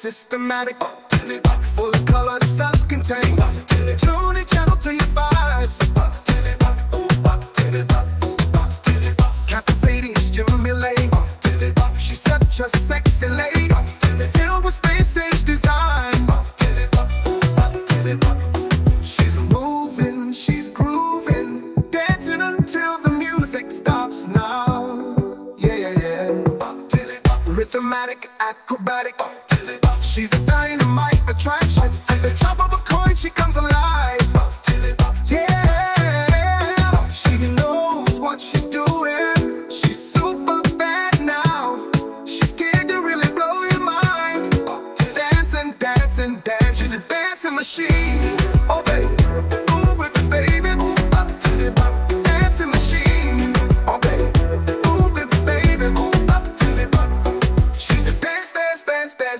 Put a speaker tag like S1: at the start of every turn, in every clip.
S1: systematic. Full of color, self-contained. Tune the channel to your vibes. Captivating, stimulating. She's such a sexy lady. Filled with space age design. Acrobatic. She's a dynamite attraction. At the drop of a coin, she comes alive. Yeah, she knows what she's doing. She's super bad now. She's to really blow your mind. Dancing. She's a dancing machine. Oh, baby.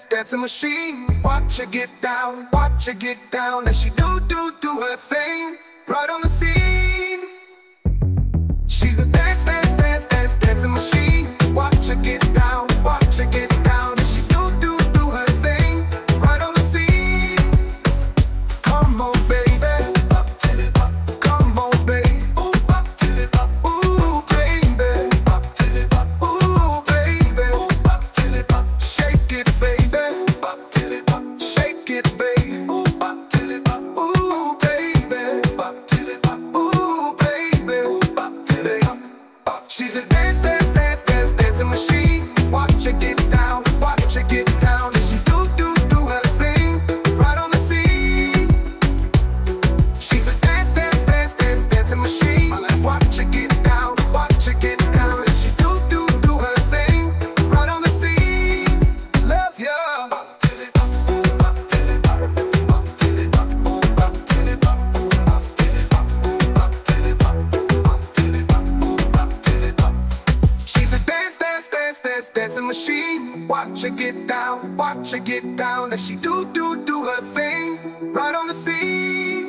S1: Dance, dancing machine. Watch her get down. Watch her get down. As she do, do, do her thing. Right on the scene. She's a machine. Watch her get down, watch her get down. As she do, do, do her thing. Right on the scene.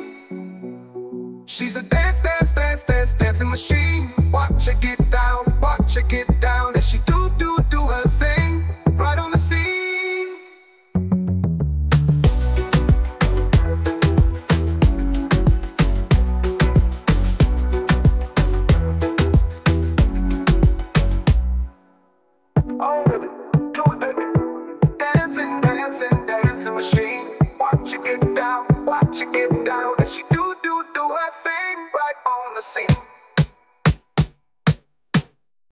S1: She's a dance, dance, dance, dance, dancing machine. Watch her get down, watch her get down. As she do,
S2: dancing, machine. Watch you get down, watch you get down. And she do, do, do her thing right on the scene.